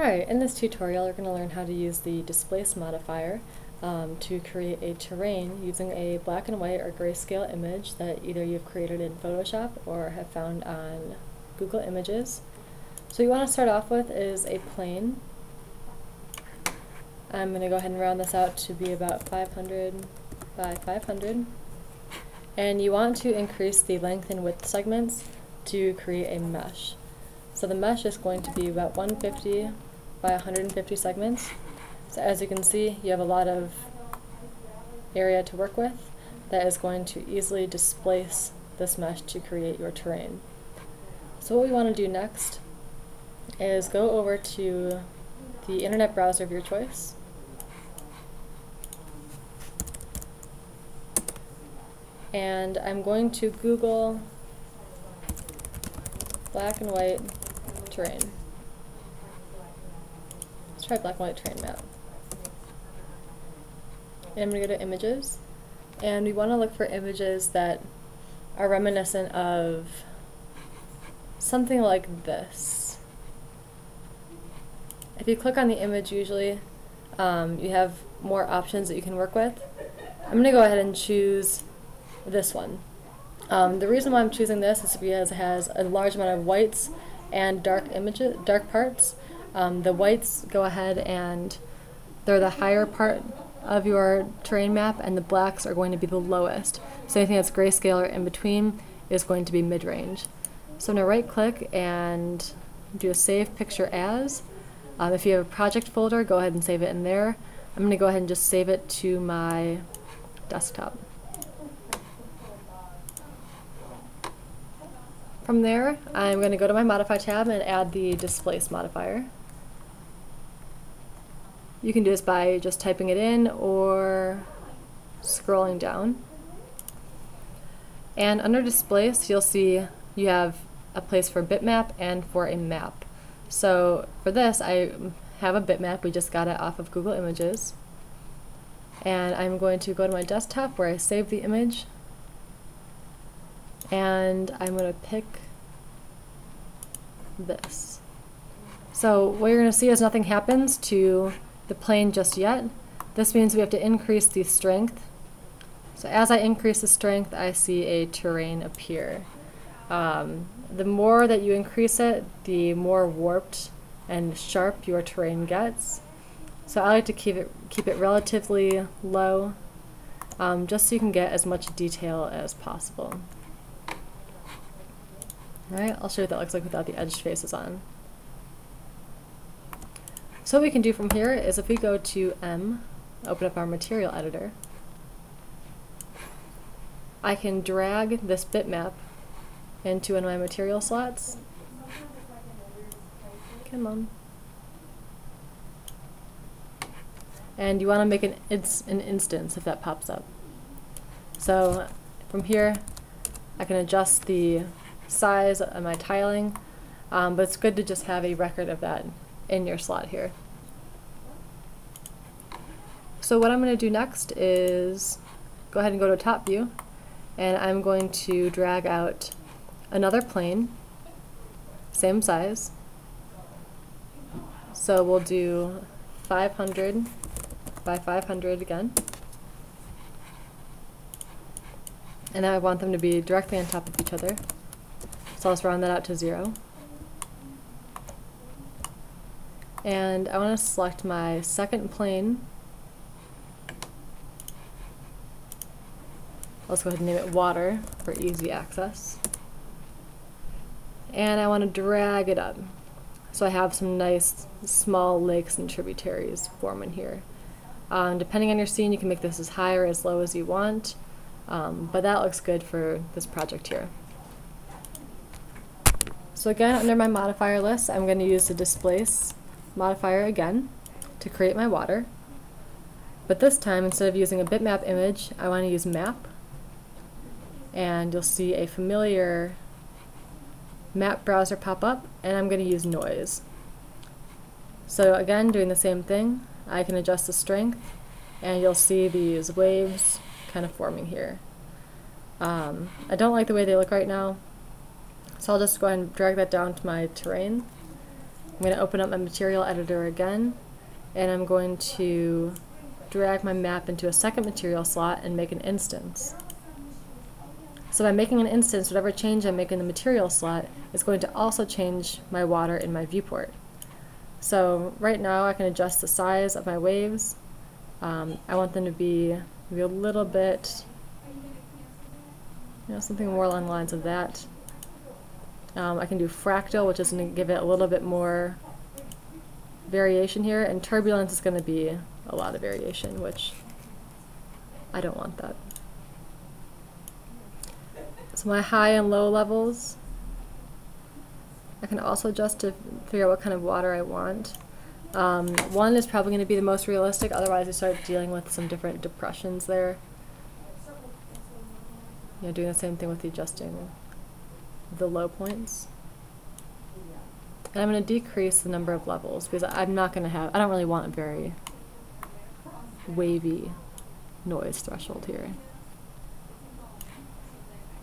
Alright, in this tutorial we're going to learn how to use the displace modifier um, to create a terrain using a black and white or grayscale image that either you've created in Photoshop or have found on Google Images. So you want to start off with is a plane. I'm going to go ahead and round this out to be about 500 by 500. And you want to increase the length and width segments to create a mesh. So the mesh is going to be about 150 by 150 segments. So as you can see, you have a lot of area to work with that is going to easily displace this mesh to create your terrain. So what we want to do next is go over to the internet browser of your choice. And I'm going to Google black and white terrain. Try black and white terrain map. And I'm going to go to images. And we want to look for images that are reminiscent of something like this. If you click on the image usually, um, you have more options that you can work with. I'm going to go ahead and choose this one. Um, the reason why I'm choosing this is because it has a large amount of whites and dark images, dark parts. Um, the whites go ahead and they're the higher part of your terrain map, and the blacks are going to be the lowest. So anything that's grayscale or in between is going to be mid-range. So I'm going to right click and do a save picture as. Um, if you have a project folder, go ahead and save it in there. I'm going to go ahead and just save it to my desktop. From there, I'm going to go to my Modify tab and add the Displace modifier. You can do this by just typing it in or scrolling down. And under Displace, you'll see you have a place for bitmap and for a map. So for this, I have a bitmap. We just got it off of Google Images. And I'm going to go to my desktop where I saved the image and I'm going to pick this. So what you're going to see is nothing happens to the plane just yet. This means we have to increase the strength. So as I increase the strength, I see a terrain appear. Um, the more that you increase it, the more warped and sharp your terrain gets. So I like to keep it keep it relatively low, um, just so you can get as much detail as possible. Alright, I'll show you what that looks like without the edged faces on. So what we can do from here is if we go to M, open up our material editor, I can drag this bitmap into one of my material slots. Come on. And you want to make an, it's an instance if that pops up. So from here, I can adjust the size of my tiling, um, but it's good to just have a record of that in your slot here. So what I'm going to do next is go ahead and go to top view and I'm going to drag out another plane, same size. So we'll do 500 by 500 again. And I want them to be directly on top of each other. So I'll just round that out to zero. And I want to select my second plane. Let's go ahead and name it water for easy access. And I want to drag it up. So I have some nice small lakes and tributaries forming here. Um, depending on your scene, you can make this as high or as low as you want, um, but that looks good for this project here. So again, under my modifier list, I'm going to use the displace modifier again to create my water. But this time, instead of using a bitmap image, I want to use map. And you'll see a familiar map browser pop up, and I'm going to use noise. So again, doing the same thing, I can adjust the strength, and you'll see these waves kind of forming here. Um, I don't like the way they look right now, so I'll just go ahead and drag that down to my terrain. I'm going to open up my material editor again, and I'm going to drag my map into a second material slot and make an instance. So by making an instance, whatever change I make in the material slot is going to also change my water in my viewport. So right now I can adjust the size of my waves. Um, I want them to be maybe a little bit, you know, something more along the lines of that. Um, I can do fractal, which is going to give it a little bit more variation here, and turbulence is going to be a lot of variation, which I don't want that. So my high and low levels, I can also adjust to figure out what kind of water I want. Um, one is probably going to be the most realistic, otherwise I start dealing with some different depressions there. You know, doing the same thing with the adjusting the low points. And I'm going to decrease the number of levels because I'm not going to have, I don't really want a very wavy noise threshold here.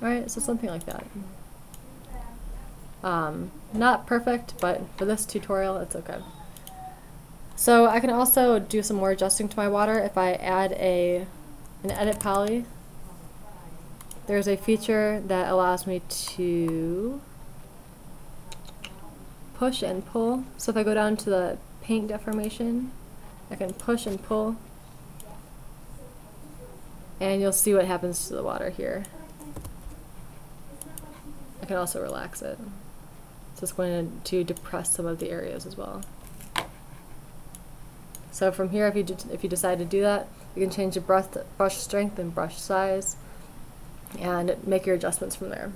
Alright, so something like that. Um, not perfect, but for this tutorial, it's okay. So I can also do some more adjusting to my water if I add a an edit poly. There's a feature that allows me to push and pull. So if I go down to the paint deformation, I can push and pull and you'll see what happens to the water here. I can also relax it. So it's going to, depress some of the areas as well. So from here, if you, if you decide to do that, you can change the brush, brush strength and brush size and make your adjustments from there.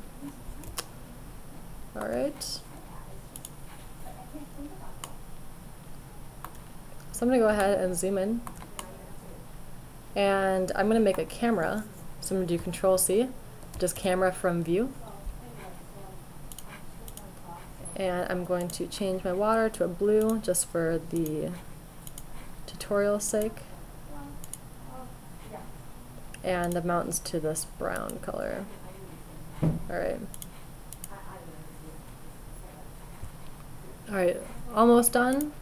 All right. So I'm going to go ahead and zoom in. And I'm going to make a camera. So I'm going to do Control C, just camera from view and I'm going to change my water to a blue just for the tutorial sake and the mountains to this brown color. Alright. Alright, almost done.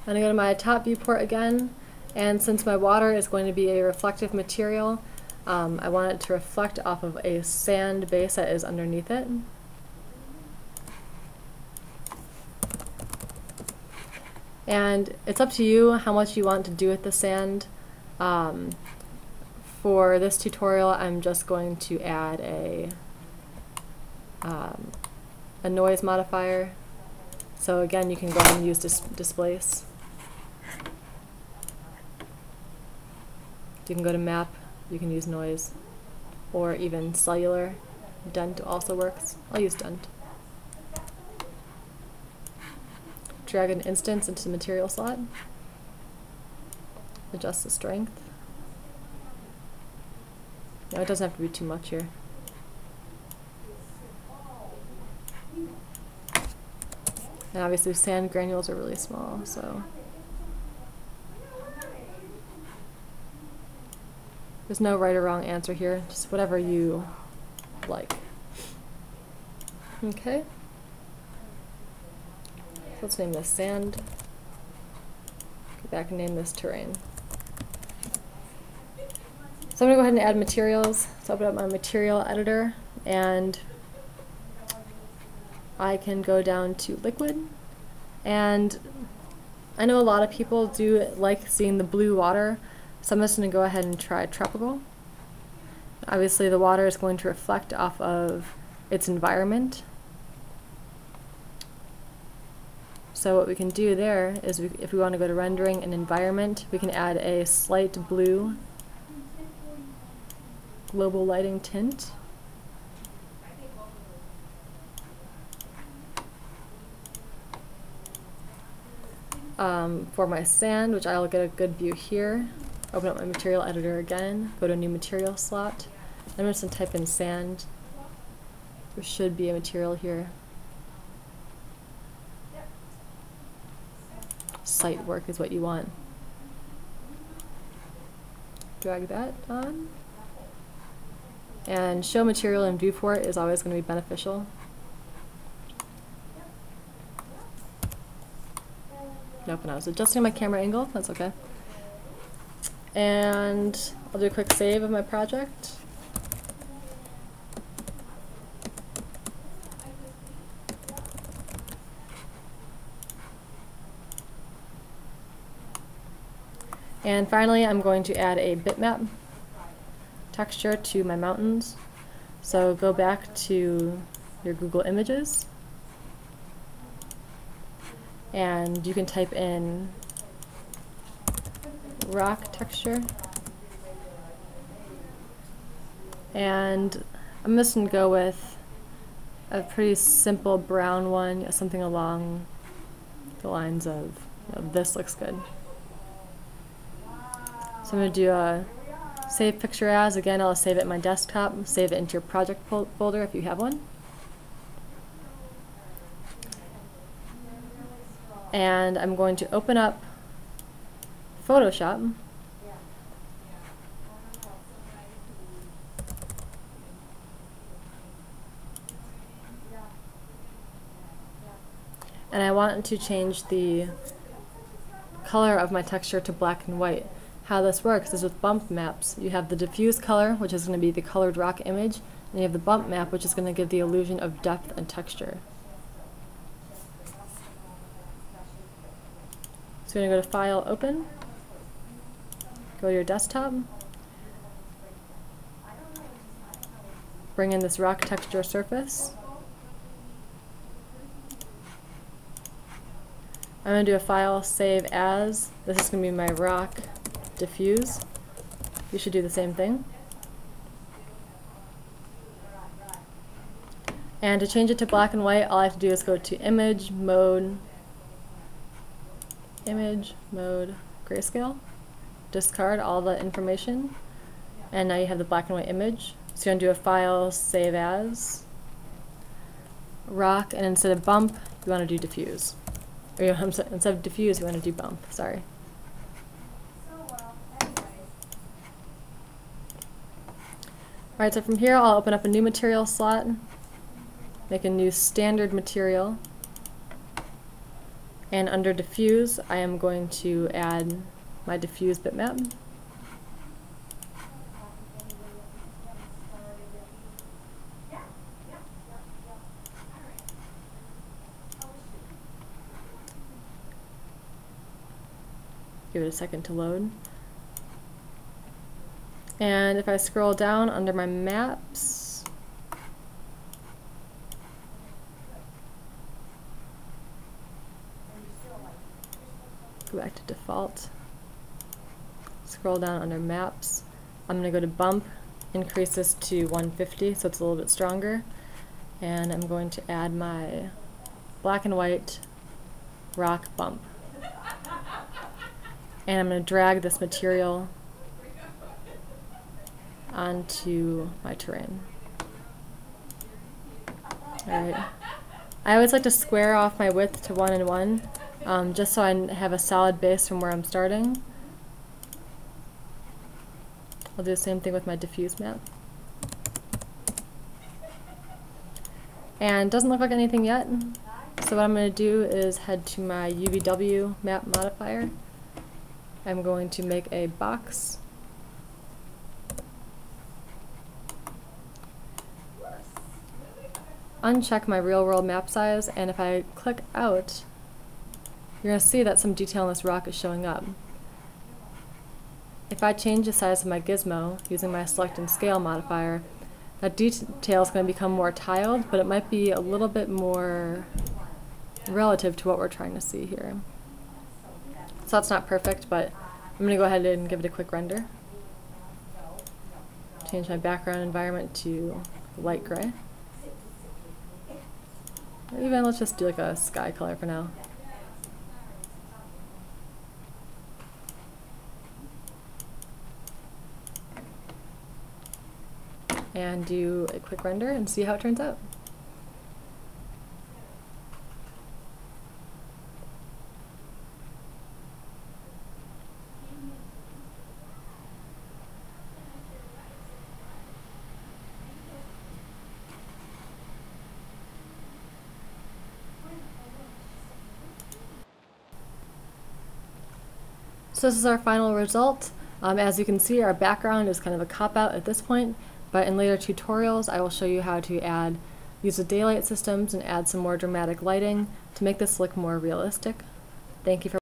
I'm going to go to my top viewport again and since my water is going to be a reflective material um, I want it to reflect off of a sand base that is underneath it. And it's up to you how much you want to do with the sand. Um, for this tutorial, I'm just going to add a, um, a noise modifier. So again, you can go ahead and use dis displace. You can go to map, you can use noise, or even cellular. Dent also works. I'll use dent. drag an instance into the material slot, adjust the strength. No, it doesn't have to be too much here. And obviously sand granules are really small, so there's no right or wrong answer here, just whatever you like. Okay. Let's name this sand. Go back and name this terrain. So I'm going to go ahead and add materials. So open up my material editor and I can go down to liquid and I know a lot of people do like seeing the blue water so I'm just going to go ahead and try tropical. Obviously the water is going to reflect off of its environment So what we can do there is we, if we want to go to rendering and environment, we can add a slight blue global lighting tint. Um, for my sand, which I'll get a good view here, open up my material editor again, go to new material slot. I'm just going to type in sand. There should be a material here. site work is what you want. Drag that on. And show material in viewport is always going to be beneficial. Nope, and I was adjusting my camera angle. That's okay. And I'll do a quick save of my project. And finally, I'm going to add a bitmap texture to my mountains. So go back to your Google Images and you can type in rock texture and I'm just going to go with a pretty simple brown one, something along the lines of you know, this looks good. So I'm going to do a save picture as. Again, I'll save it in my desktop, save it into your project folder if you have one. And I'm going to open up Photoshop. And I want to change the color of my texture to black and white. How this works is with bump maps. You have the diffuse color, which is going to be the colored rock image, and you have the bump map, which is going to give the illusion of depth and texture. So you're going to go to File, Open, go to your desktop, bring in this rock texture surface. I'm going to do a file, save as. This is going to be my rock diffuse. You should do the same thing. And to change it to black and white, all I have to do is go to Image, Mode, Image, Mode, Grayscale, discard all the information, and now you have the black and white image. So you're going to do a File, Save As, Rock, and instead of Bump, you want to do Diffuse. Or you, instead of Diffuse, you want to do Bump, sorry. Alright, so from here I'll open up a new material slot, make a new standard material, and under diffuse I am going to add my diffuse bitmap. Give it a second to load. And if I scroll down under my maps, go back to default, scroll down under maps, I'm going to go to bump, increase this to 150 so it's a little bit stronger, and I'm going to add my black and white rock bump. And I'm going to drag this material onto my terrain. Alright. I always like to square off my width to 1 and 1, um, just so I have a solid base from where I'm starting. I'll do the same thing with my diffuse map. And doesn't look like anything yet, so what I'm going to do is head to my UVW map modifier. I'm going to make a box uncheck my real world map size and if I click out you're going to see that some detail in this rock is showing up. If I change the size of my gizmo using my select and scale modifier that detail is going to become more tiled but it might be a little bit more relative to what we're trying to see here. So that's not perfect but I'm going to go ahead and give it a quick render. Change my background environment to light gray. Even let's just do like a sky color for now. And do a quick render and see how it turns out. So this is our final result. Um, as you can see, our background is kind of a cop-out at this point, but in later tutorials I will show you how to add, use the daylight systems and add some more dramatic lighting to make this look more realistic. Thank you for